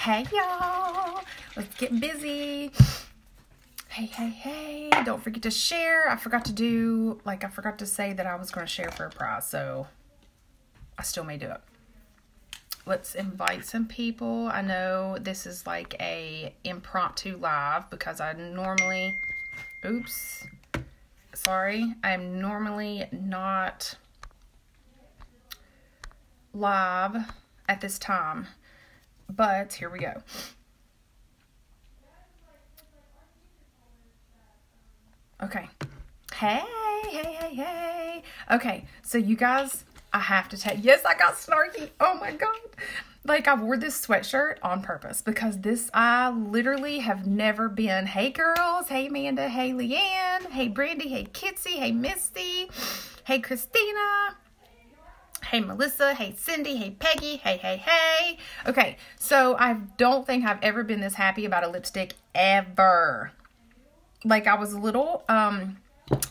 Hey y'all, let's get busy. Hey, hey, hey, don't forget to share. I forgot to do, like, I forgot to say that I was going to share for a prize, so I still may do it. Let's invite some people. I know this is like a impromptu live because I normally, oops, sorry, I'm normally not live at this time, but here we go. Okay. Hey, hey, hey, hey. Okay, so you guys, I have to tell yes, I got snarky. Oh my god. Like I wore this sweatshirt on purpose because this I literally have never been. Hey girls, hey Amanda, hey Leanne, hey Brandy, hey Kitsy, hey Misty, hey Christina. Hey Melissa, hey Cindy, hey Peggy, hey hey hey. Okay, so I don't think I've ever been this happy about a lipstick ever like I was a little um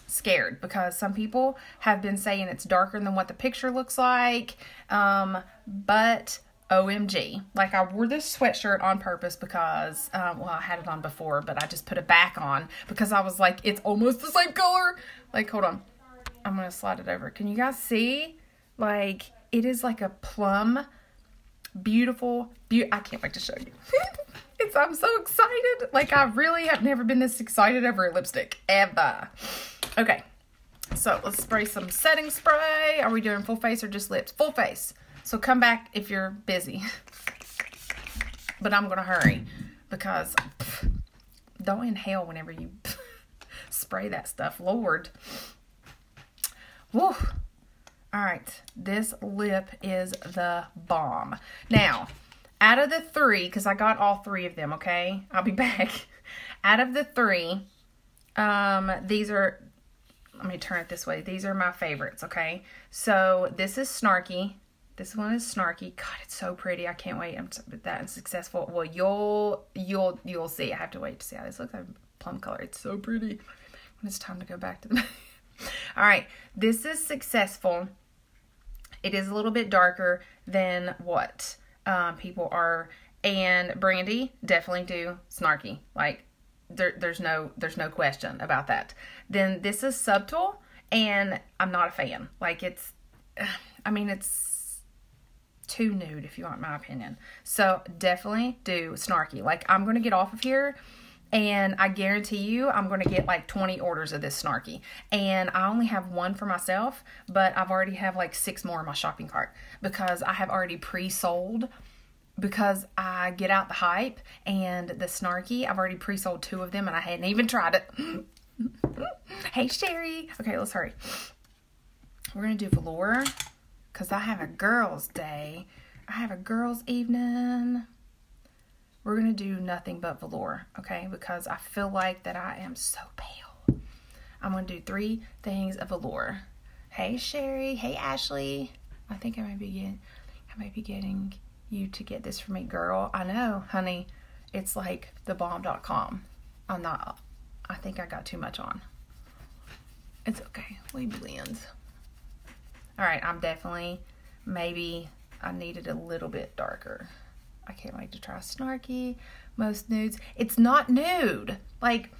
scared because some people have been saying it's darker than what the picture looks like. Um, but OMG. Like I wore this sweatshirt on purpose because um, well I had it on before, but I just put it back on because I was like, it's almost the same color. Like, hold on. I'm gonna slide it over. Can you guys see? Like it is like a plum beautiful be- I can't wait to show you. It's, I'm so excited. Like, I really have never been this excited over a lipstick, ever. Okay, so let's spray some setting spray. Are we doing full face or just lips? Full face. So come back if you're busy. but I'm to hurry because pff, don't inhale whenever you spray that stuff. Lord. Woo. All right, this lip is the bomb. Now, out of the three, because I got all three of them, okay? I'll be back. out of the three, um, these are, let me turn it this way. These are my favorites, okay? So this is Snarky. This one is Snarky. God, it's so pretty. I can't wait. I'm that successful. Well, you'll, you'll, you'll see. I have to wait to see how this looks like plum color. It's so pretty. When it's time to go back to the, all right. This is successful. It is a little bit darker than what? um, people are and Brandy definitely do snarky. Like there, there's no there's no question about that. Then this is subtle and I'm not a fan. Like it's I mean it's too nude if you want my opinion. So definitely do snarky. Like I'm gonna get off of here and I guarantee you I'm going to get like 20 orders of this snarky. And I only have one for myself, but I've already have like six more in my shopping cart because I have already pre-sold because I get out the hype and the snarky. I've already pre-sold two of them and I hadn't even tried it. hey Sherry. Okay, let's hurry. We're going to do velour because I have a girls day. I have a girls evening we're going to do nothing but velour, okay? Because I feel like that I am so pale. I'm going to do three things of velour. Hey, Sherry. Hey, Ashley. I think I might be getting, I might be getting you to get this for me, girl. I know, honey. It's like thebomb.com. I'm not, I think I got too much on. It's okay. We blend. All right, I'm definitely, maybe I needed a little bit darker. I can't wait to try snarky. Most nudes. It's not nude. Like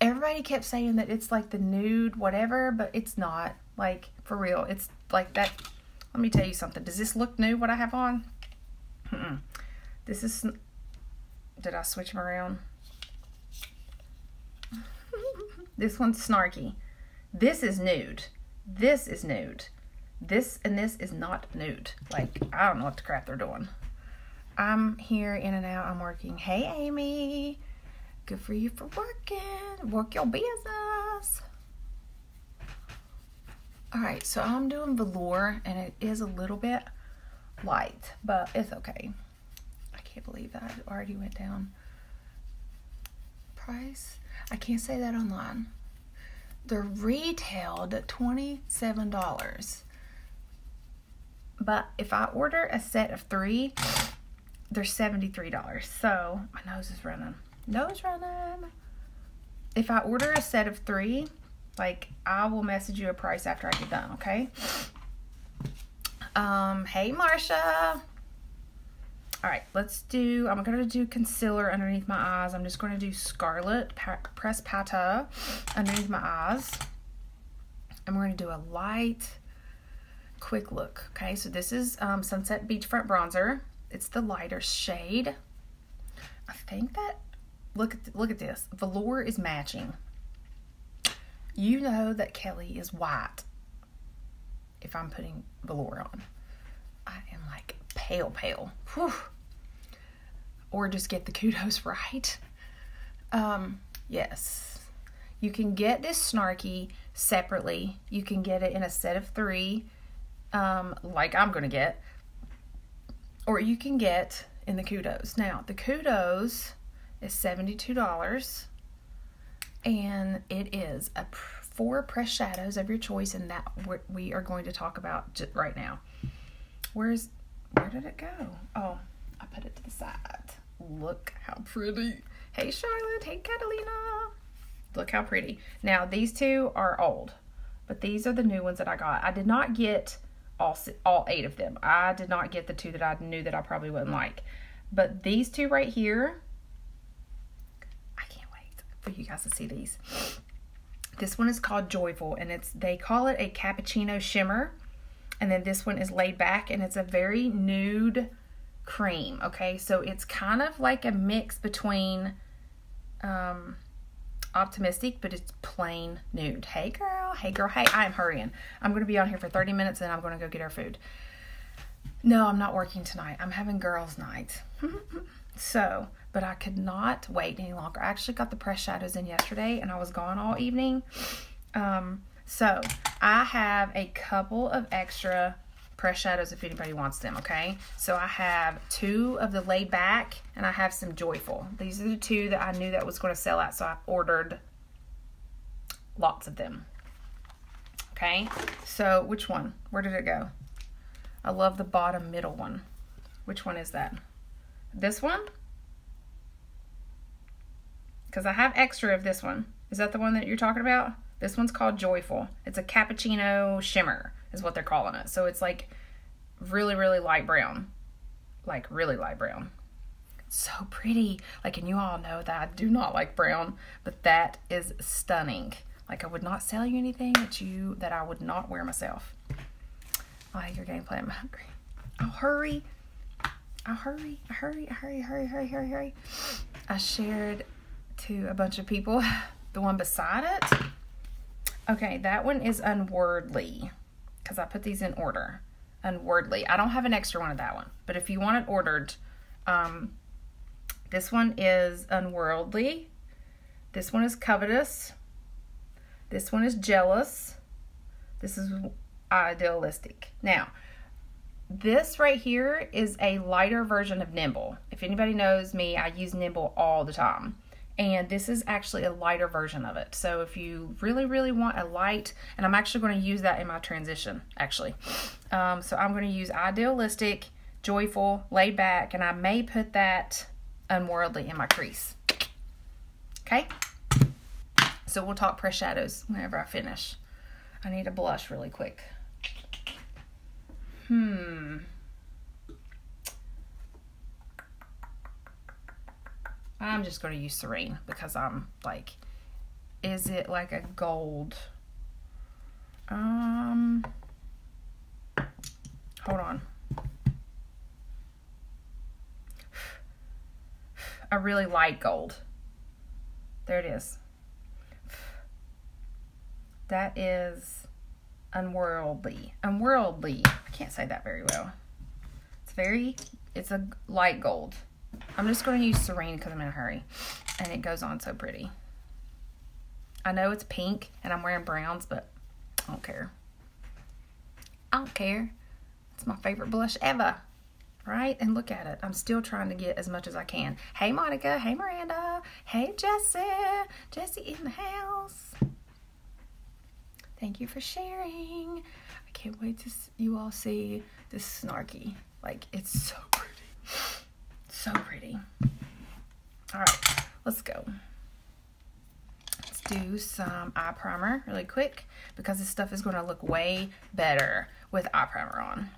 everybody kept saying that it's like the nude whatever, but it's not. Like for real. It's like that. Let me tell you something. Does this look new what I have on? This is Did I switch them around? this one's snarky. This is nude. This is nude. This and this is not nude. Like, I don't know what the crap they're doing. I'm here in and out. I'm working. Hey, Amy. Good for you for working. Work your business. All right, so I'm doing velour, and it is a little bit light, but it's okay. I can't believe that already went down. Price? I can't say that online. They're retailed at $27. But if I order a set of three, they're $73. So my nose is running. Nose running. If I order a set of three, like I will message you a price after I get done, okay? Um, hey Marsha. All right, let's do, I'm going to do concealer underneath my eyes. I'm just going to do Scarlet Press Pata underneath my eyes. And we're going to do a light, quick look. Okay, so this is um, Sunset Beachfront Bronzer. It's the lighter shade. I think that, look at, look at this. Velour is matching. You know that Kelly is white if I'm putting velour on. I am like pale, pale. Whew. Or just get the kudos right. Um, yes. You can get this snarky separately. You can get it in a set of three, um, like I'm going to get. Or you can get in the kudos. Now, the kudos is $72 and it is a four press shadows of your choice and that we are going to talk about right now. Where's where did it go? Oh i put it to the side. Look how pretty. Hey charlotte. Hey catalina. Look how pretty. Now these two are old but these are the new ones that i got. I did not get all all eight of them i did not get the two that i knew that i probably wouldn't like but these two right here I can't wait for you guys to see these. This one is called Joyful, and it's they call it a cappuccino shimmer. And then this one is laid back, and it's a very nude cream. Okay, so it's kind of like a mix between um, optimistic, but it's plain nude. Hey girl, hey girl, hey, I'm hurrying. I'm to be on here for 30 minutes, and I'm to go get our food. No, I'm not working tonight. I'm having girls' night. so but I could not wait any longer. I actually got the press shadows in yesterday and I was gone all evening. Um, so I have a couple of extra press shadows if anybody wants them, okay? So I have two of the laid back and I have some joyful. These are the two that I knew that was going to sell out, so I ordered lots of them. Okay, so which one? Where did it go? I love the bottom middle one. Which one is that? This one? because I have extra of this one. Is that the one that you're talking about? This one's called Joyful. It's a cappuccino shimmer, is what they're calling it. So it's like really, really light brown. Like really light brown. so pretty. Like, and you all know that I do not like brown, but that is stunning. Like, I would not sell you anything that you that I would not wear myself. I like your gameplay. I'm hungry. Oh, hurry. Oh, hurry. Hurry, hurry, hurry, hurry, hurry, hurry. I shared to a bunch of people. The one beside it, okay, that one is unwordly because I put these in order. Unwordly. I don't have an extra one of that one, but if you want it ordered, um, this one is unworldly. This one is covetous. This one is jealous. This is idealistic. Now, this right here is a lighter version of Nimble. If anybody knows me, I use Nimble all the time and this is actually a lighter version of it. So if you really, really want a light, and I'm actually going to use that in my transition, actually. Um, so I'm going to use idealistic, joyful, laid back, and I may put that unworldly in my crease. Okay? So we'll talk press shadows whenever I finish. I need a blush really quick. Hmm. I'm just going to use Serene because I'm like, is it like a gold? Um, hold on. A really light gold. There it is. That is unworldly. Unworldly. I can't say that very well. It's very, it's a light gold. I'm just going to use Serene because I'm in a hurry. And it goes on so pretty. I know it's pink and I'm wearing browns, but I don't care. I don't care. It's my favorite blush ever. Right? And look at it. I'm still trying to get as much as I can. Hey, Monica. Hey, Miranda. Hey, Jesse. Jesse in the house. Thank you for sharing. I can't wait to you all see this snarky. Like, it's so pretty. So pretty. All right, let's go. Let's do some eye primer really quick because this stuff is going to look way better with eye primer on.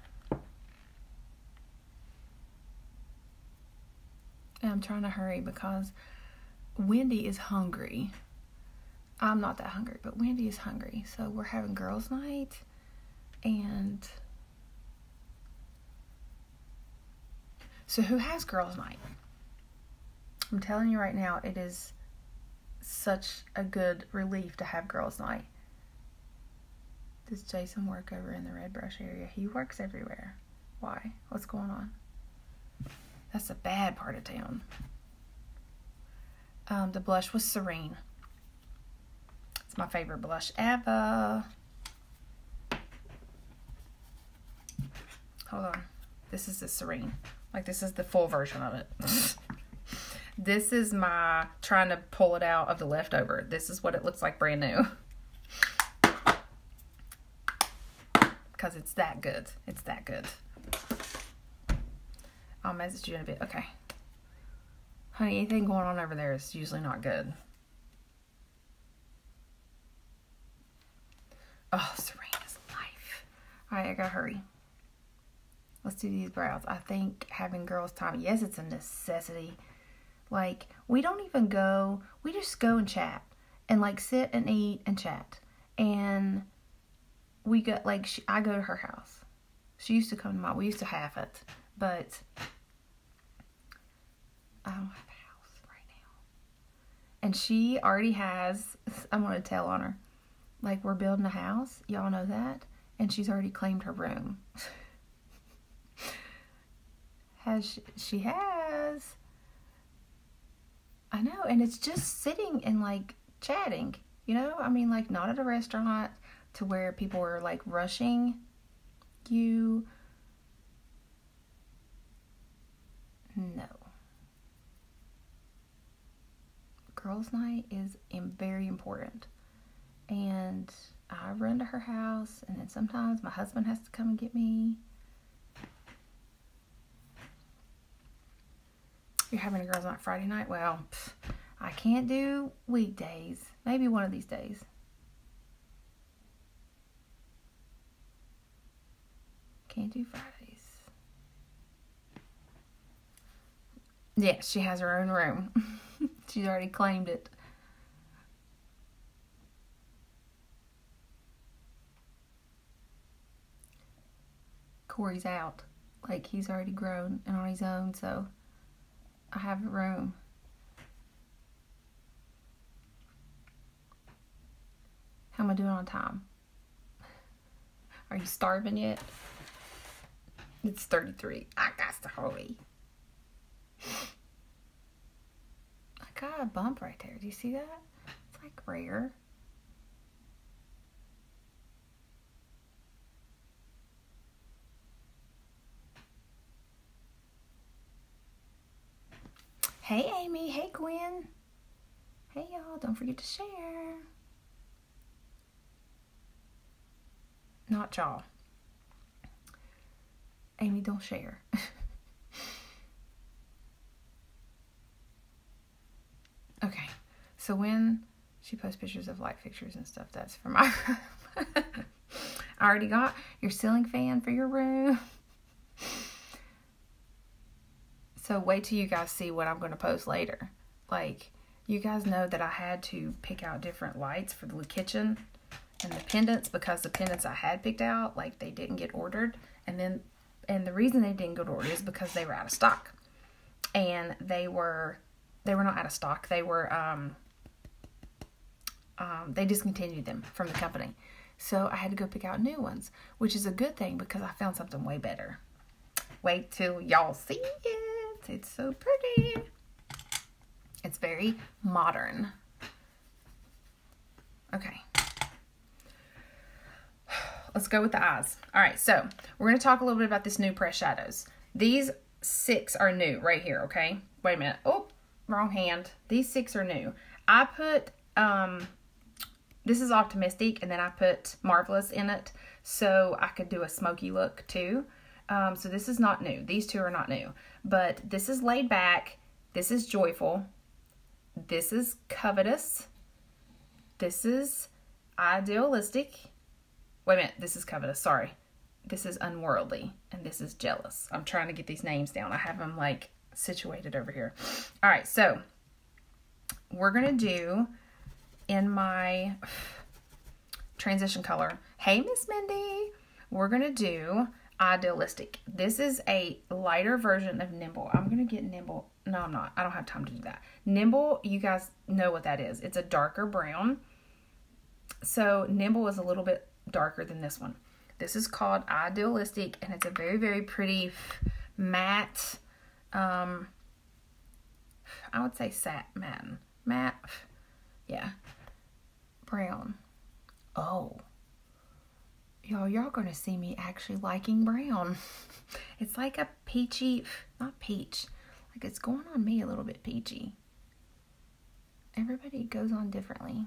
I'm trying to hurry because Wendy is hungry. I'm not that hungry, but Wendy is hungry. So we're having girls' night and so who has girls' night? I'm telling you right now, it is such a good relief to have girls' night. Does Jason work over in the red brush area? He works everywhere. Why? What's going on? That's a bad part of town. Um, the blush was Serene. It's my favorite blush ever. Hold on. This is the Serene. Like, this is the full version of it. this is my trying to pull it out of the leftover. This is what it looks like brand new. Because it's that good. It's that good. I'll message you in a bit. Okay. Honey, anything going on over there is usually not good. Oh, Serene is life. Alright, I gotta hurry. Let's do these brows. I think having girls' time, yes, it's a necessity. Like, we don't even go, we just go and chat. And, like, sit and eat and chat. And we got, like, she, I go to her house. She used to come to my, we used to have it. But I don't have a house right now. And she already has, I'm going to tell on her. Like, we're building a house. Y'all know that? And she's already claimed her room. has she, has. I know. And it's just sitting and, like, chatting. You know? I mean, like, not at a restaurant to where people are, like, rushing you. No. girls' night is very important. And I run to her house, and then sometimes my husband has to come and get me. You're having a girls' night Friday night? Well, I can't do weekdays. Maybe one of these days. Can't do Fridays. Yes, she has her own room. She's already claimed it. Corey's out. Like, he's already grown and on his own, so I have room. How am I doing on time? Are you starving yet? It's 33. I got to hurry. I got a bump right there. Do you see that? It's like rare. Hey, Amy. Hey, Gwen. Hey, y'all. Don't forget to share. Not y'all. Amy, don't share. okay. So when she posts pictures of light fixtures and stuff, that's for my room. I already got your ceiling fan for your room. So wait till you guys see what I'm going to post later. Like, you guys know that I had to pick out different lights for the kitchen and the pendants because the pendants I had picked out, like, they didn't get ordered. And then, and the reason they didn't get ordered is because they were out of stock. And they were, they were not out of stock. They were, um, um, they discontinued them from the company. So I had to go pick out new ones, which is a good thing because I found something way better. Wait till y'all see it. It's so pretty. It's very modern. Okay. Let's go with the eyes. All right, so we're going to talk a little bit about this new press shadows. These six are new right here, okay? Wait a minute. Oh, wrong hand. These six are new. I put, um, this is Optimistic, and then I put Marvelous in it so I could do a smoky look too. Um, so this is not new. These two are not new. But this is laid back. This is joyful. This is covetous. This is idealistic. Wait a minute. This is covetous. Sorry. This is unworldly. And this is jealous. I'm trying to get these names down. I have them like situated over here. All right, so we're going to do in my transition color. Hey, Miss Mindy. We're going to do Idealistic. This is a lighter version of Nimble. I'm going to get Nimble. No, I'm not. I don't have time to do that. Nimble, you guys know what that is. It's a darker brown. So Nimble is a little bit darker than this one. This is called Idealistic, and it's a very, very pretty matte, um, I would say sat matte, matte, yeah, brown. Oh, y'all, y'all gonna see me actually liking brown. it's like a peachy, not peach, like it's going on me a little bit peachy. Everybody goes on differently,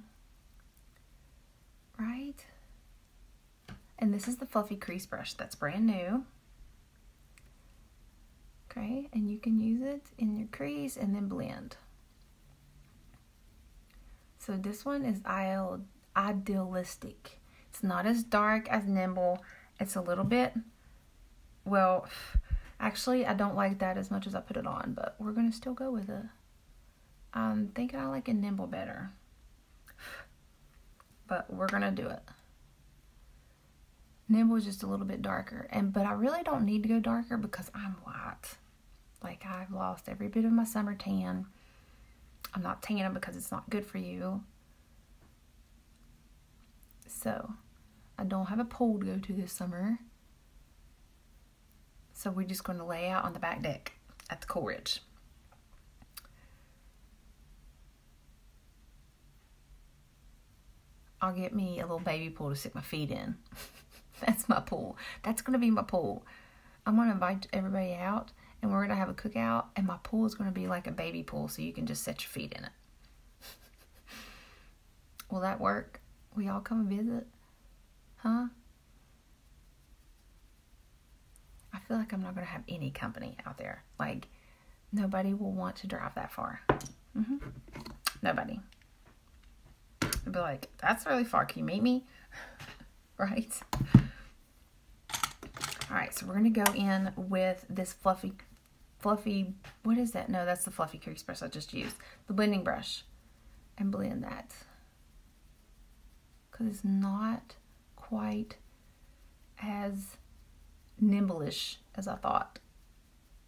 right? And this is the fluffy crease brush that's brand new. Okay, and you can use it in your crease and then blend. So this one is idealistic. It's not as dark as Nimble. It's a little bit, well, actually I don't like that as much as I put it on, but we're going to still go with it. Um, I'm thinking I like a Nimble better. But we're going to do it. Nimble is just a little bit darker. and But I really don't need to go darker because I'm white. Like I've lost every bit of my summer tan. I'm not tanning because it's not good for you. So I don't have a pool to go to this summer. So we're just going to lay out on the back deck at the Coleridge. I'll get me a little baby pool to stick my feet in. That's my pool. That's going to be my pool. I'm going to invite everybody out and we're going to have a cookout and my pool is going to be like a baby pool so you can just set your feet in it. Will that work? Will y'all come visit? Huh? I feel like I'm not going to have any company out there. Like, nobody will want to drive that far. Mm-hmm. Nobody. They'll be like, that's really far. Can you meet me? right? All right, so we're going to go in with this fluffy, fluffy, what is that? No, that's the fluffy crease brush I just used. The blending brush. And blend that. Because it's not quite as nimble-ish as I thought.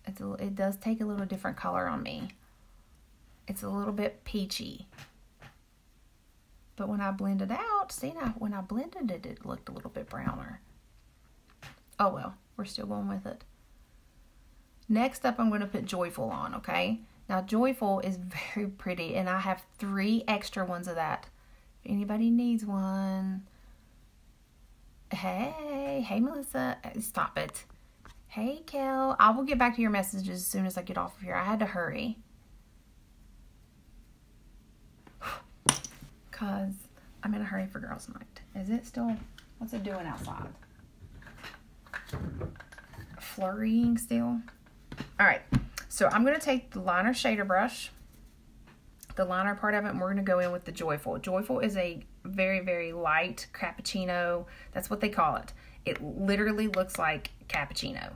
A, it does take a little different color on me. It's a little bit peachy. But when I blend it out, see now when I blended it, it looked a little bit browner. Oh well, we're still going with it. Next up, I'm going to put Joyful on, okay? Now, Joyful is very pretty, and I have three extra ones of that. If anybody needs one, hey, hey, Melissa, uh, stop it. Hey, Kel, I will get back to your messages as soon as I get off of here. I had to hurry. Because I'm in a hurry for girls' night. Is it still, what's it doing outside? Flurrying still. All right, so I'm going to take the liner shader brush, the liner part of it, and we're going to go in with the Joyful. Joyful is a very, very light cappuccino. That's what they call it. It literally looks like cappuccino,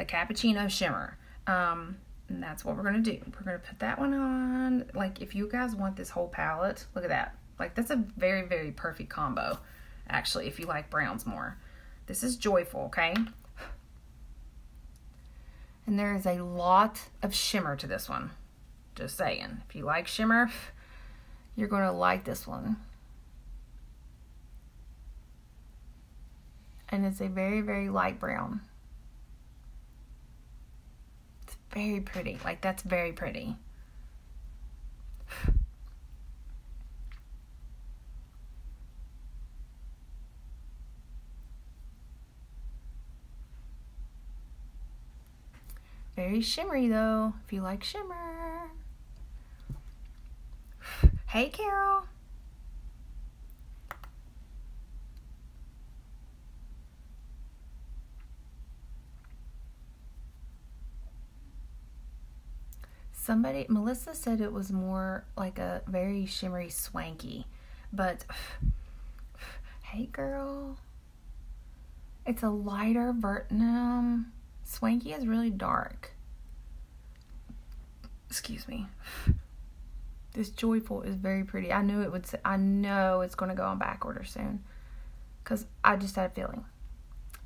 a cappuccino shimmer. Um, and that's what we're going to do. We're going to put that one on. Like, if you guys want this whole palette, look at that. Like, that's a very, very perfect combo, actually, if you like browns more. This is Joyful, okay? And there is a lot of shimmer to this one. Just saying. If you like shimmer, you're going to like this one. And it's a very, very light brown. It's very pretty. Like, that's very pretty. Very shimmery though, if you like shimmer. Hey, Carol. Somebody, Melissa said it was more like a very shimmery swanky, but hey, girl. It's a lighter Vertnum. Swanky is really dark. excuse me. This joyful is very pretty. I knew it would. I know it's going to go on back order soon, cause I just had a feeling.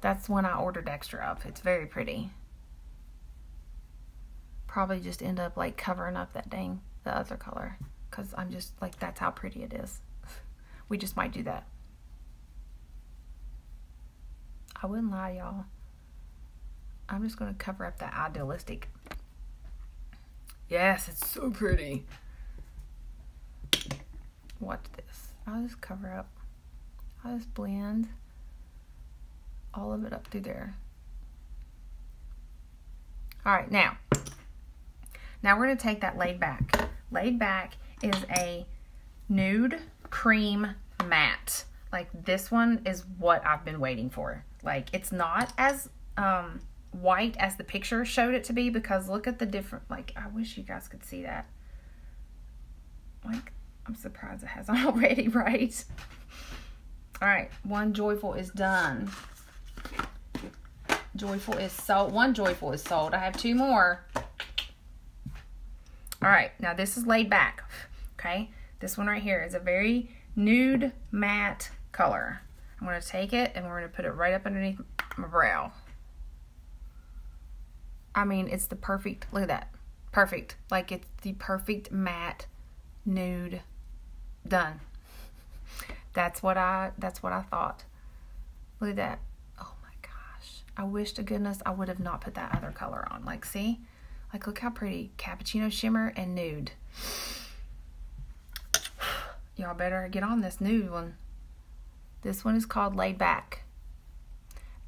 That's one I ordered extra of. It's very pretty. Probably just end up like covering up that dang the other color, cause I'm just like that's how pretty it is. we just might do that. I wouldn't lie, y'all. I'm just going to cover up that idealistic. Yes, it's so pretty. Watch this. I'll just cover up. I'll just blend all of it up through there. All right, now. Now we're to take that laid back. Laid back is a nude cream matte. Like this one is what I've been waiting for. Like it's not as um white as the picture showed it to be because look at the different like I wish you guys could see that. Like I'm surprised it hasn't already, right? All right, one joyful is done. Joyful is sold. One joyful is sold. I have two more. All right, now this is laid back. Okay, this one right here is a very nude matte color. I'm going to take it and we're going to put it right up underneath my brow. I mean, it's the perfect, look at that. Perfect. Like it's the perfect matte nude done. That's what I that's what I thought. Look at that. Oh my gosh. I wish to goodness I would have not put that other color on. Like see? Like look how pretty. Cappuccino shimmer and nude. Y'all better get on this nude one. This one is called Laid Back.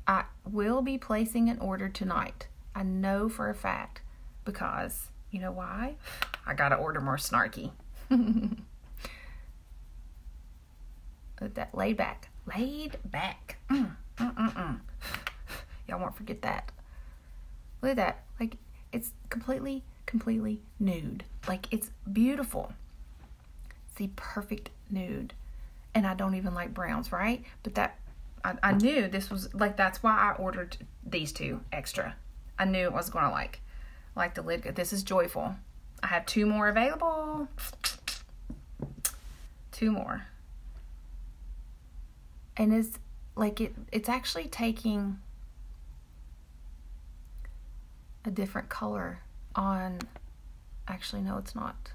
I will be placing an order tonight. I know for a fact because you know why? I gotta order more snarky. that laid back, laid back. Mm, mm, mm, mm. Y'all won't forget that. Look at that. Like it's completely, completely nude. Like it's beautiful. It's the perfect nude. And I don't even like browns, right? But that I, I knew this was like that's why I ordered these two extra I knew it was going to like like the lid. This is joyful. I have two more available. Two more. And it's like it it's actually taking a different color on actually no it's not.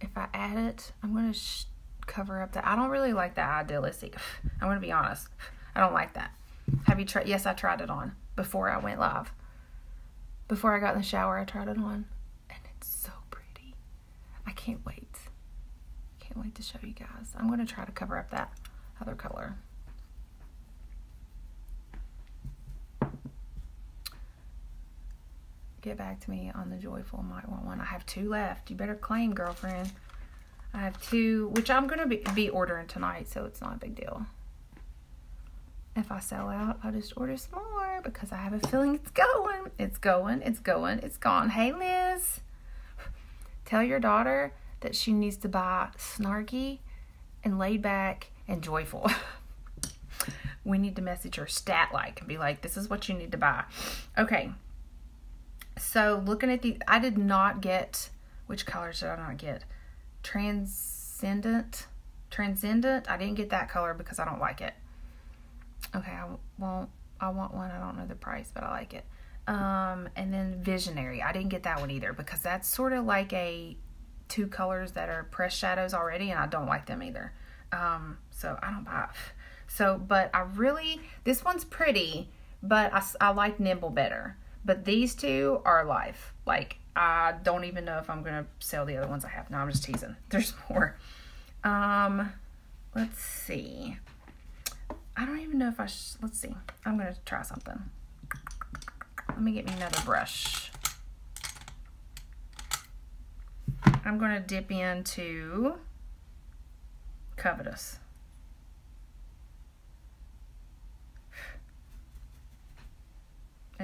If I add it, I'm sh- cover up that. I don't really like that idealistic. I'm to be honest. I don't like that. Have you tried? Yes, I tried it on before I went live. Before I got in the shower, I tried it on, and it's so pretty. I can't wait. Can't wait to show you guys. I'm going to try to cover up that other color. Get back to me on the Joyful Might Want one. I have two left. You better claim, girlfriend. I have two, which I'm going to be, be ordering tonight, so it's not a big deal. If I sell out, I'll just order some more because I have a feeling it's going. It's going, it's going, it's gone. Hey, Liz, tell your daughter that she needs to buy snarky and laid back and joyful. we need to message her stat like and be like, this is what you need to buy. Okay. So looking at the, I did not get, which colors did I not get? Transcendent. Transcendent. I didn't get that color because I don't like it. Okay, I won't. I want one. I don't know the price, but I like it. Um, and then Visionary. I didn't get that one either because that's sort of like a two colors that are pressed shadows already, and I don't like them either. Um, so I don't buy. So, but I really this one's pretty, but I, I like Nimble better. But these two are life. Like I don't even know if I'm gonna sell the other ones I have. No, I'm just teasing. There's more. Um, let's see. I don't even know if I let's see. I'm going to try something. Let me get me another brush. I'm going to dip into Covetous.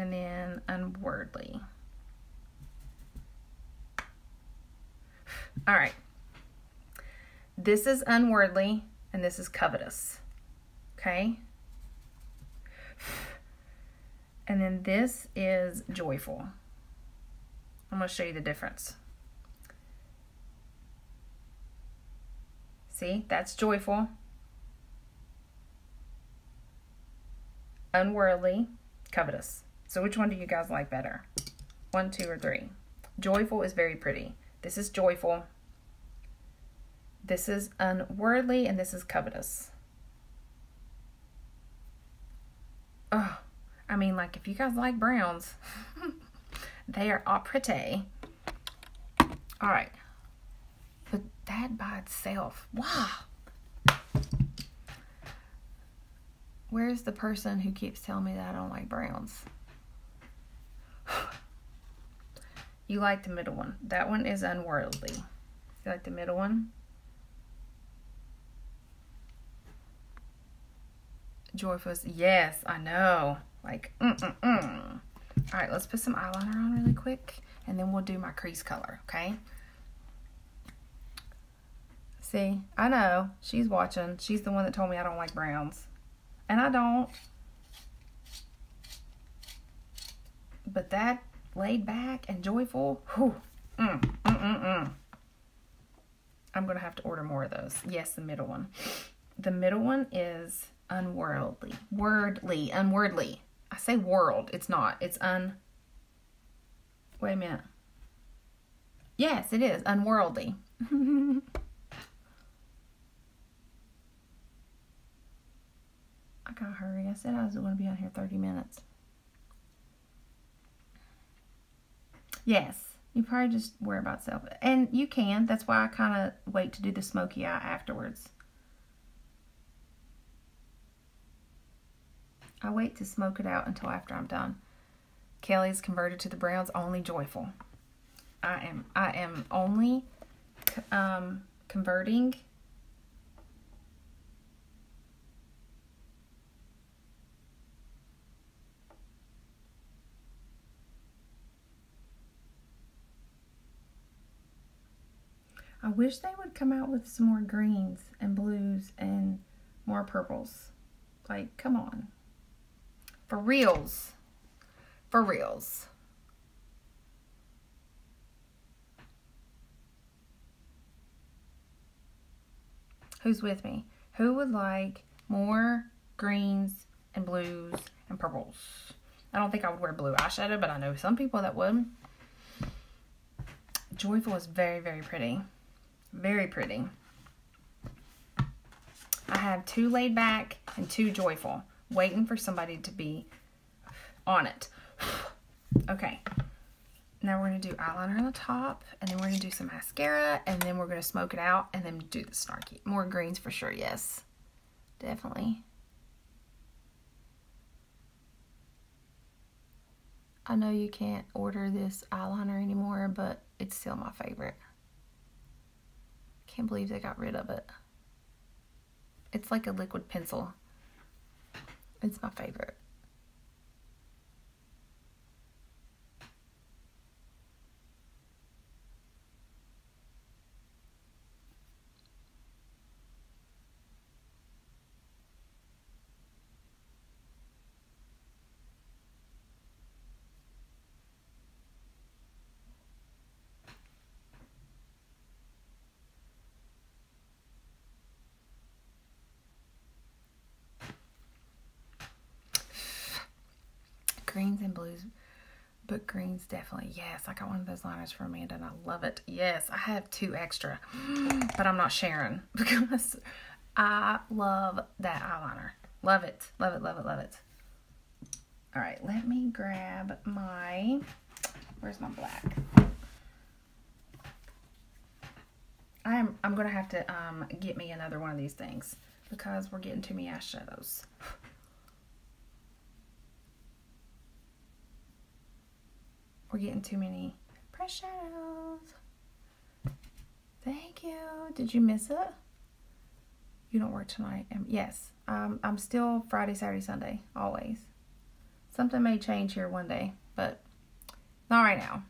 And then Unworldly. All right. This is Unworldly and this is Covetous. Okay. And then this is joyful. I'm going to show you the difference. See, that's joyful. Unworldly, covetous. So which one do you guys like better? One, two, or three? Joyful is very pretty. This is joyful. This is unworldly, and this is covetous. Oh, I mean, like, if you guys like browns, they are all pretty. All right. But that by itself, wow. Where's the person who keeps telling me that I don't like browns? You like the middle one. That one is unworldly. You like the middle one? Joyful. Yes, I know. Like, mm-mm-mm. All right, let's put some eyeliner on really quick, and then we'll do my crease color, okay? See, I know. She's watching. She's the one that told me I don't like browns. And I don't. But that laid back and joyful, whew, mm, mm, mm, mm. I'm going to have to order more of those. Yes, the middle one. The middle one is unworldly. Wordly, unwordly. I say world. It's not. It's un. Wait a minute. Yes, it is unworldly. I gotta hurry. I said I was going to be on here 30 minutes. Yes, you probably just worry about self. And you can. That's why I kind of wait to do the smoky eye afterwards. I wait to smoke it out until after I'm done. Kelly's converted to the Browns only joyful. I am I am only um, converting I wish they would come out with some more greens and blues and more purples. Like, come on. For reals. For reals. Who's with me? Who would like more greens and blues and purples? I don't think I would wear blue eyeshadow, but I know some people that would. Joyful is very, very pretty. Very pretty. I have two laid back and two joyful. Waiting for somebody to be on it. okay. Now we're going to do eyeliner on the top. And then we're going to do some mascara. And then we're going to smoke it out. And then do the snarky. More greens for sure. Yes. Definitely. I know you can't order this eyeliner anymore, but it's still my favorite. Can't believe they got rid of it. It's like a liquid pencil. It's my favorite. Greens and blues but greens definitely yes i got one of those liners for amanda and i love it. Yes i have two extra but i'm not sharing because i love that eyeliner. Love it love it love it love it. All right let me grab my where's my black? I'm i'm gonna have to um get me another one of these things because we're getting too many eyeshadows We're getting too many press shadows. Thank you. Did you miss it? You don't work tonight. Yes, um, I'm still Friday, Saturday, Sunday, always. Something may change here one day, but not right now.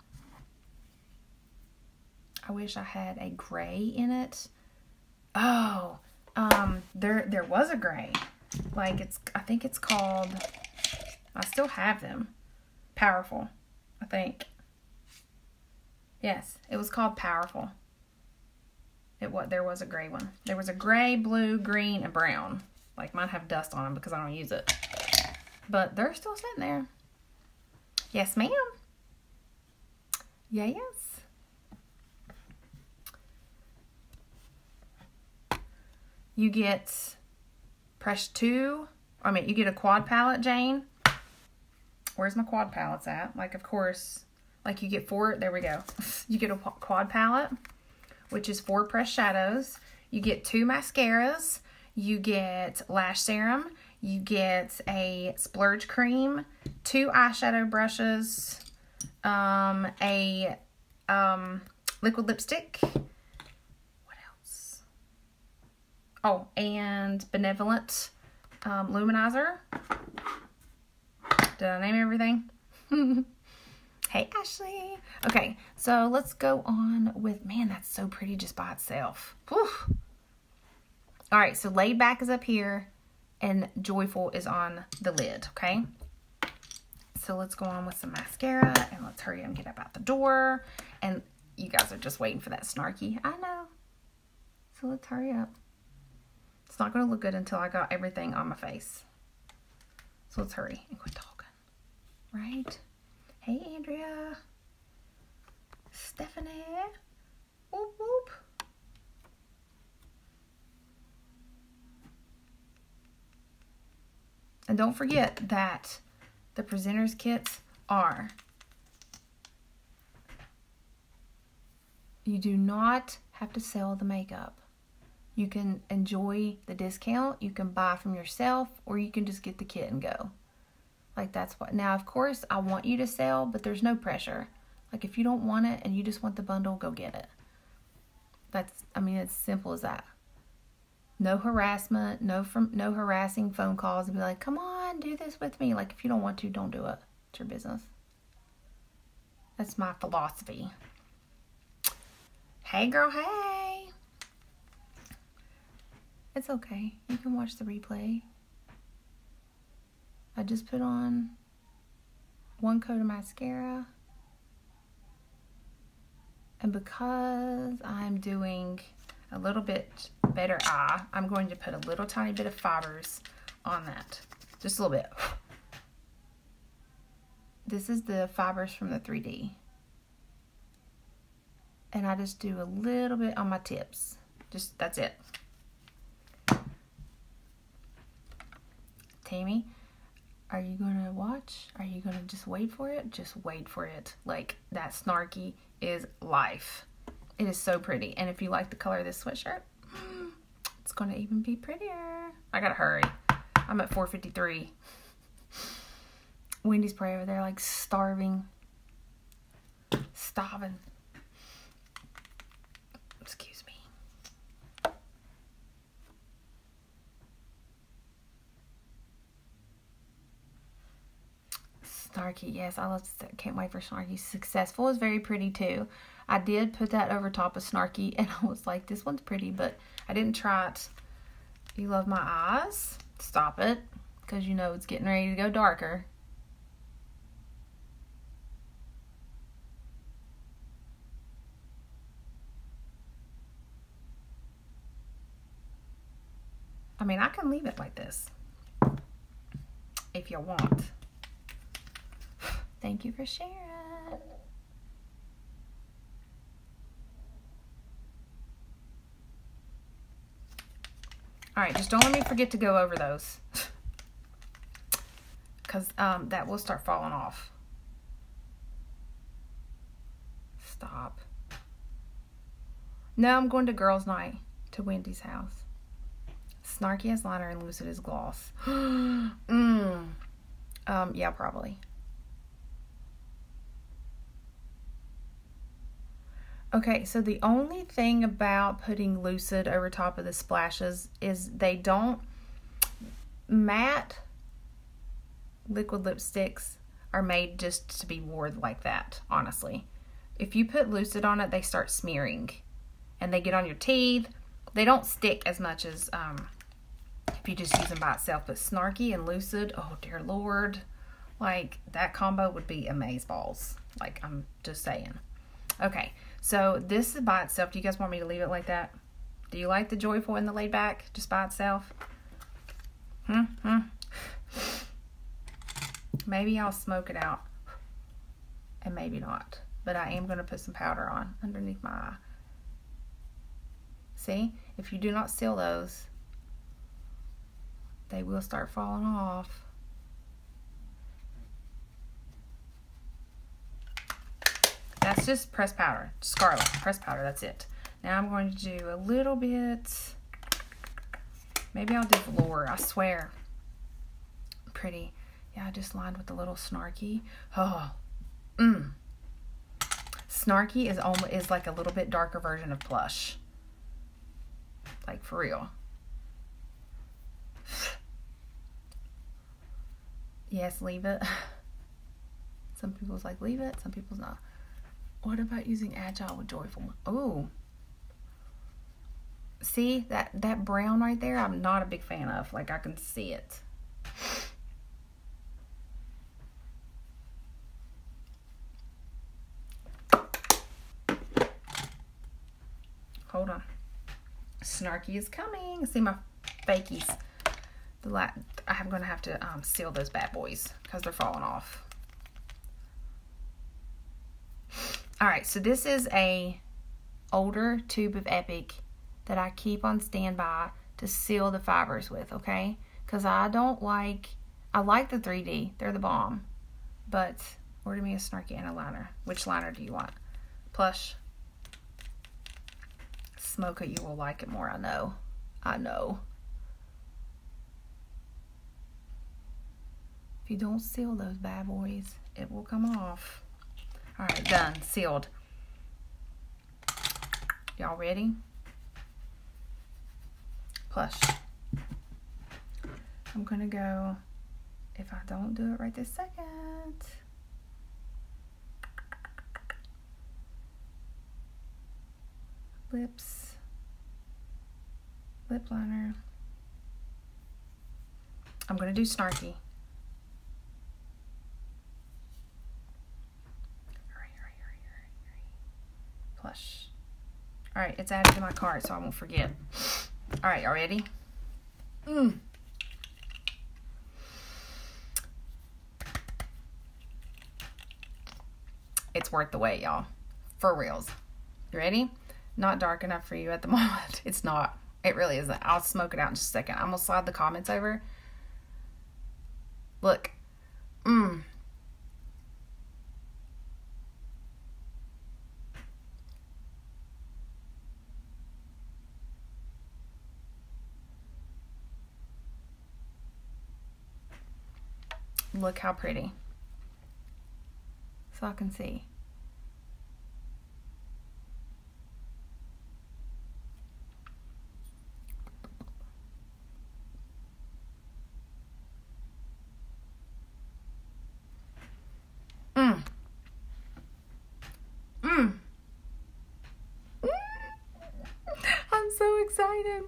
I wish I had a gray in it. Oh, um, there there was a gray. Like it's, I think it's called. I still have them. Powerful. Think. Yes, it was called Powerful. It what there was a gray one. There was a gray, blue, green, and brown. Like mine have dust on them because I don't use it. But they're still sitting there. Yes, ma'am. Yes. You get press two. I mean, you get a quad palette, Jane. Where's my quad palettes at? Like, of course, like you get four. There we go. you get a quad palette, which is four press shadows. You get two mascaras. You get lash serum. You get a splurge cream, two eyeshadow brushes, um, a um, liquid lipstick. What else? Oh, and Benevolent um, Luminizer. Did I name everything? hey, Ashley. Okay, so let's go on with, man, that's so pretty just by itself. Whew. All right, so Laid Back is up here and Joyful is on the lid, okay? So let's go on with some mascara and let's hurry and get up out the door. And you guys are just waiting for that snarky. I know. So let's hurry up. It's not going to look good until I got everything on my face. So let's hurry and quit talking. Right? Hey, Andrea. Stephanie. Whoop, whoop. And don't forget that the presenters kits are you do not have to sell the makeup. You can enjoy the discount, you can buy from yourself, or you can just get the kit and go. Like that's what now of course I want you to sell, but there's no pressure. Like if you don't want it and you just want the bundle, go get it. That's I mean it's simple as that no harassment, no from no harassing phone calls and be like, "Come on, do this with me." Like if you don't want to, don't do it. It's your business. That's my philosophy. Hey girl, hey. It's okay. You can watch the replay. I just put on one coat of mascara. And because I'm doing a little bit better eye, I'm going to put a little tiny bit of fibers on that. Just a little bit. This is the fibers from the 3D. And I just do a little bit on my tips. Just, that's it. Tammy, are you to watch? Are you to just wait for it? Just wait for it. Like, that snarky is life. It is so pretty. And if you like the color of this sweatshirt, mm, it's going to even be prettier. I got to hurry. I'm at 453. Wendy's probably over there like starving. Starving. Excuse me. Snarky, yes, I love, can't wait for Snarky. Successful is very pretty too. I did put that over top of Snarky and I was like, this one's pretty, but I didn't try it. You love my eyes? Stop it, because you know it's getting ready to go darker. I mean, I can leave it like this if you want. Thank you for sharing. All right, just don't let me forget to go over those. Because um, that will start falling off. Stop. No, I'm going to girls' night to Wendy's house. Snarky as liner and lucid as gloss. mm. Um, yeah, probably. Okay, so the only thing about putting Lucid over top of the splashes is they don't matte liquid lipsticks are made just to be worn like that, honestly. If you put Lucid on it, they start smearing and they get on your teeth. They don't stick as much as um, if you just use them by itself, but Snarky and Lucid, oh dear lord, like that combo would be amazeballs. Like I'm just saying. Okay, so this is by itself. Do you guys want me to leave it like that? Do you like the joyful and the laid back just by itself? Hmm, hmm. Maybe I'll smoke it out. And maybe not. But I am going to put some powder on underneath my eye. See? If you do not seal those, they will start falling off. That's just pressed powder. Scarlet pressed powder. That's it. Now I'm going to do a little bit. Maybe I'll do velour. I swear. Pretty. Yeah, I just lined with a little snarky. Oh. Mmm. Snarky is almost is like a little bit darker version of plush. Like for real. yes, leave it. Some people's like leave it, some people's not. What about using agile with joyful? Oh. See that that brown right there? I'm not a big fan of. Like I can see it. Hold on. Snarky is coming. See my fakies. The light, I'm going to have to um, seal those bad boys because they're falling off. All right, so this is a older tube of Epic that I keep on standby to seal the fibers with, okay? Because I don't like, I like the 3D. They're the bomb. But order me a snarky and a liner. Which liner do you want? Plush. Smoke it, you will like it more, I know. I know. If you don't seal those bad boys, it will come off. All right, done, sealed. Y'all ready? Plush. I'm gonna go, if I don't do it right this second, lips, lip liner. I'm gonna do snarky. Plush. All right, it's added to my cart so I won't forget. All right, y'all ready? Mm. It's worth the wait, y'all. For reals. You ready? Not dark enough for you at the moment. It's not. It really isn't. I'll smoke it out in just a second. I'm going to slide the comments over. Look. Mmm. Look how pretty. So I can see. Mmm. Mmm. I'm so excited.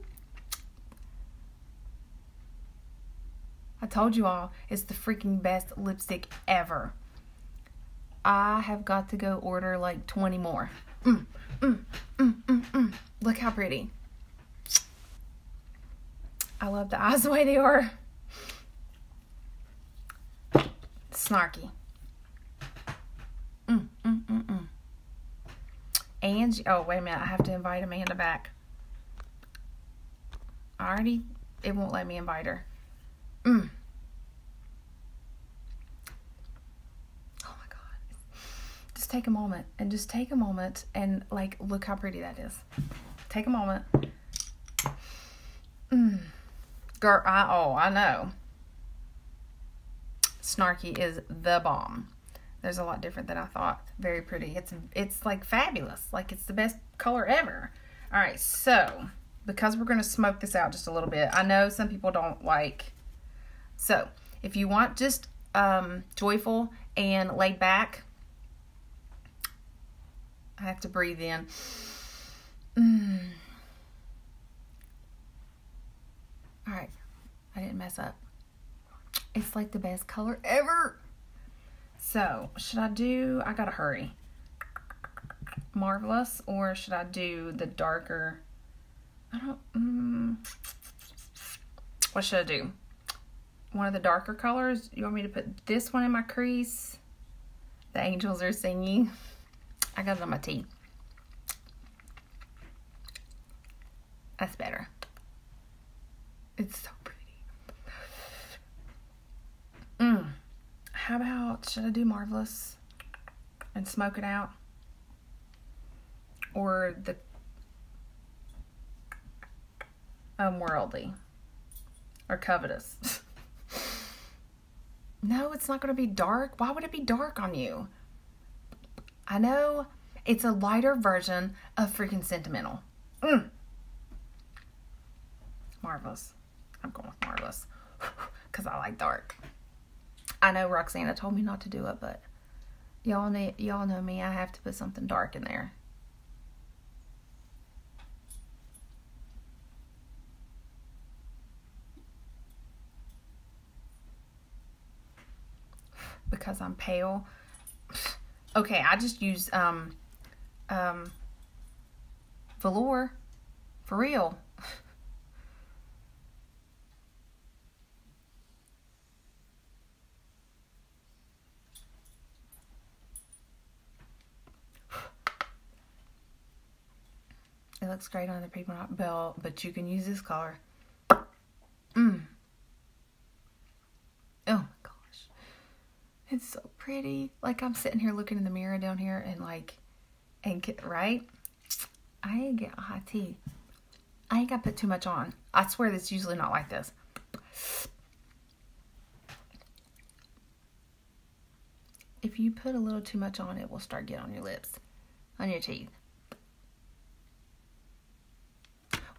I told you all, it's the freaking best lipstick ever. I have got to go order like 20 more. Mm, mm, mm, mm, mm. Look how pretty. I love the eyes the way they are. Snarky. Mm, mm, mm, mm. Angie, oh, wait a minute. I have to invite Amanda back. I already, it won't let me invite her. Mm. Oh my God. Just take a moment and just take a moment and like look how pretty that is. Take a moment. Mm. Girl, I, oh, I know. Snarky is the bomb. There's a lot different than I thought. Very pretty. It's it's like fabulous. Like it's the best color ever. All right, so because we're going to smoke this out just a little bit. I know some people don't like so if you want just um, joyful and laid back, I have to breathe in. Mm. All right, I didn't mess up. It's like the best color ever. So, should I do? I gotta hurry. Marvelous or should I do the darker? I don't. Mm, what should I do? One of the darker colors. You want me to put this one in my crease? The angels are singing. I got it on my teeth. That's better. It's so pretty. Mm. How about, should I do Marvelous and smoke it out? Or the Unworldly or Covetous? no, it's not going to be dark. Why would it be dark on you? I know it's a lighter version of freaking Sentimental. Mm. Marvelous. I'm going with Marvelous because I like dark. I know Roxana told me not to do it, but y'all know, y'all know me. I have to put something dark in there. Because I'm pale. Okay, I just use um um velour for real. It looks great on the paper belt, but you can use this color. Mm. Oh my gosh. It's so pretty. Like I'm sitting here looking in the mirror down here and like, and get, right? I ain't get ah, hot tea. I ain't got to put too much on. I swear that's usually not like this. If you put a little too much on, it will start getting on your lips, on your teeth.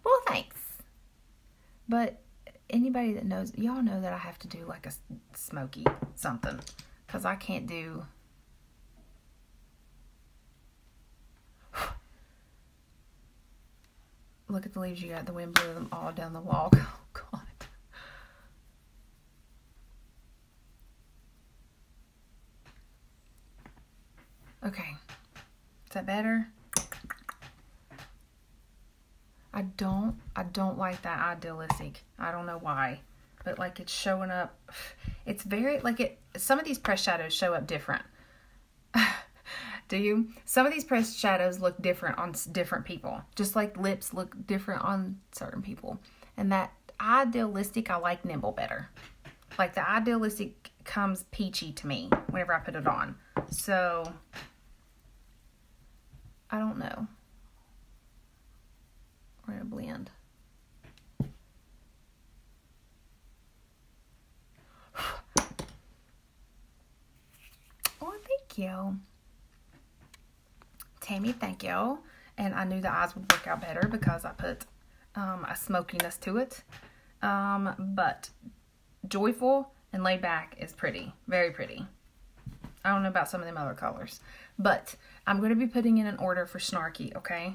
Well, thanks. But anybody that knows, y'all know that I have to do like a smoky something because I can't do. Look at the leaves you got. The wind blew them all down the wall. Oh, God. Okay. Is that better? I don't I don't like that idealistic. I don't know why. But like it's showing up it's very like it some of these press shadows show up different. Do you? Some of these press shadows look different on different people. Just like lips look different on certain people. And that idealistic I like nimble better. Like the idealistic comes peachy to me whenever I put it on. So I don't know. We're going to blend. Oh, thank you. Tammy, thank you. And I knew the eyes would work out better because I put um, a smokiness to it. Um, but joyful and laid back is pretty. Very pretty. I don't know about some of them other colors. But I'm going to be putting in an order for Snarky, okay?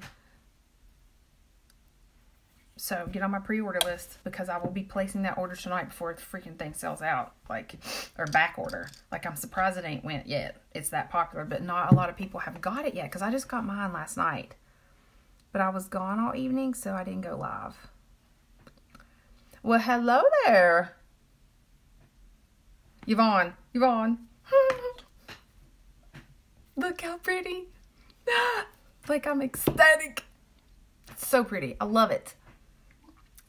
So get on my pre-order list because I will be placing that order tonight before the freaking thing sells out. Like, or back order. Like, I'm surprised it ain't went yet. It's that popular, but not a lot of people have got it yet because I just got mine last night. But I was gone all evening, so I didn't go live. Well, hello there. Yvonne. Yvonne. Look how pretty. like, I'm ecstatic. So pretty. I love it.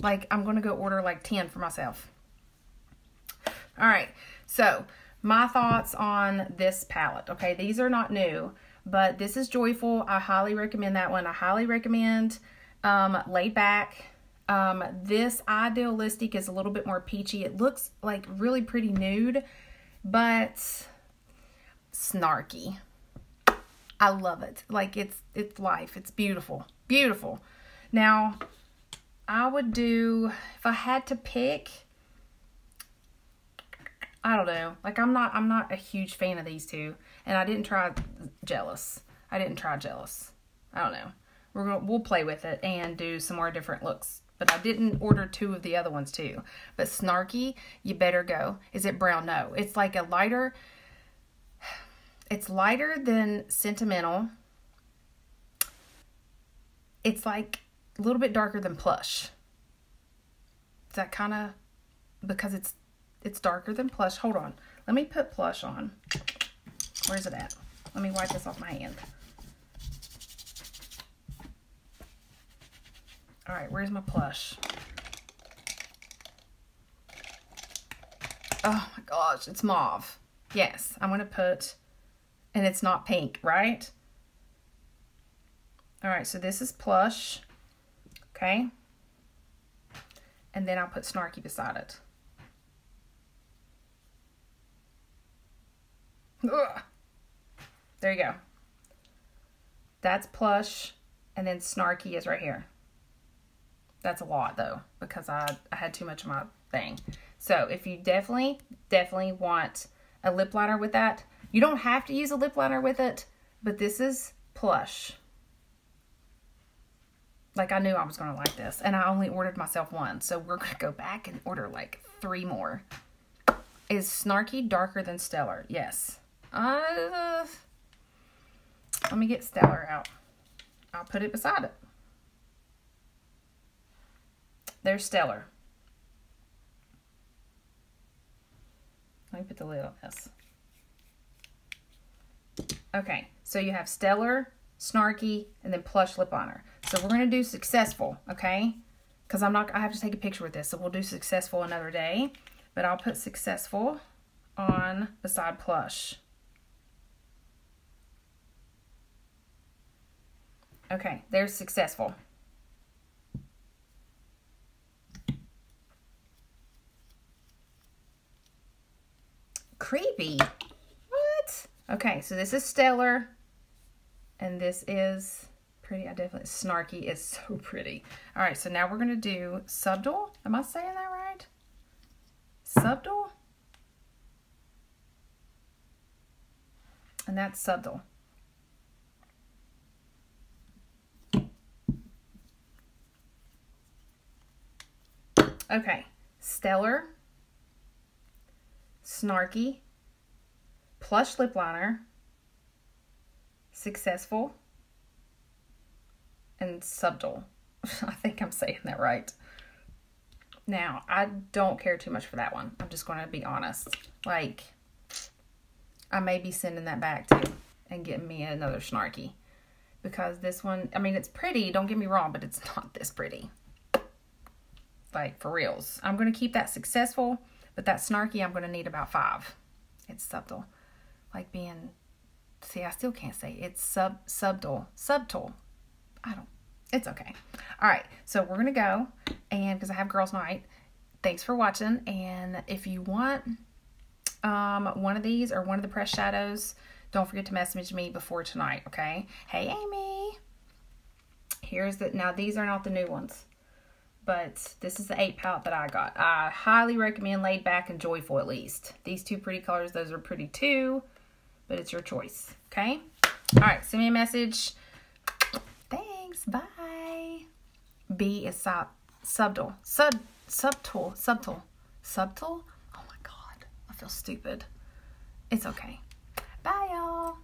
Like, I'm going to go order like 10 for myself. All right. So, my thoughts on this palette. Okay, these are not new, but this is Joyful. I highly recommend that one. I highly recommend um, Laid Back. Um, this Idealistic is a little bit more peachy. It looks like really pretty nude, but snarky. I love it. Like it's it's life. It's beautiful. Beautiful. Now, I would do, if I had to pick, I don't know. Like I'm not, I'm not a huge fan of these two. And I didn't try Jealous. I didn't try Jealous. I don't know. We're gonna, we'll play with it and do some more different looks. But I didn't order two of the other ones too. But Snarky, you better go. Is it brown? No. It's like a lighter, it's lighter than Sentimental. it's like a little bit darker than plush. Is that kind of because it's it's darker than plush. Hold on. Let me put plush on. Where's it at? Let me wipe this off my hand. All right, where's my plush? Oh my gosh, it's mauve. Yes, I'm to put, and it's not pink, right? All right, so this is plush, okay? And then I'll put snarky beside it. Ugh. There you go. That's plush, and then snarky is right here. That's a lot though, because I, I had too much of my thing. So if you definitely, definitely want a lip liner with that, you don't have to use a lip liner with it, but this is plush. Like I knew I was going to like this, and I only ordered myself one, so we're going to go back and order like three more. Is Snarky darker than Stellar? Yes. Uh, let me get Stellar out. I'll put it beside it. There's Stellar. Let me put the lid on this. Okay, so you have Stellar, Snarky, and then Plush Lip Liner. So we're going to do Successful, okay? Because I'm not, I have to take a picture with this, so we'll do Successful another day. But I'll put Successful on beside Plush. Okay, there's Successful. creepy. What? Okay, so this is Stellar. And this is pretty. I definitely, Snarky is so pretty. All right, so now we're to do Subtle. Am I saying that right? Subtle? And that's Subtle. Okay, Stellar snarky, plush lip liner, successful, and subtle. I think I'm saying that right. Now, I don't care too much for that one. I'm just going to be honest. Like, I may be sending that back too and getting me another snarky. Because this one, I mean, it's pretty, don't get me wrong, but it's not this pretty. Like, for reals. I'm going to keep that successful but that snarky, I'm going to need about five. It's subtle. Like being, see, I still can't say it's sub subtle. Subtle. I don't, it's okay. All right, so we're to go, and because I have girls' night, thanks for watching. And if you want um, one of these or one of the press shadows, don't forget to message me before tonight, okay? Hey, Amy. Here's the, now these are not the new ones but this is the 8 palette that I got. I highly recommend Laid Back and Joyful at least. These two pretty colors, those are pretty too, but it's your choice, okay? All right, send me a message. Thanks, bye. B is sub, subtle, sub, subtle, subtle, subtle. Oh my God, I feel stupid. It's okay. Bye, y'all.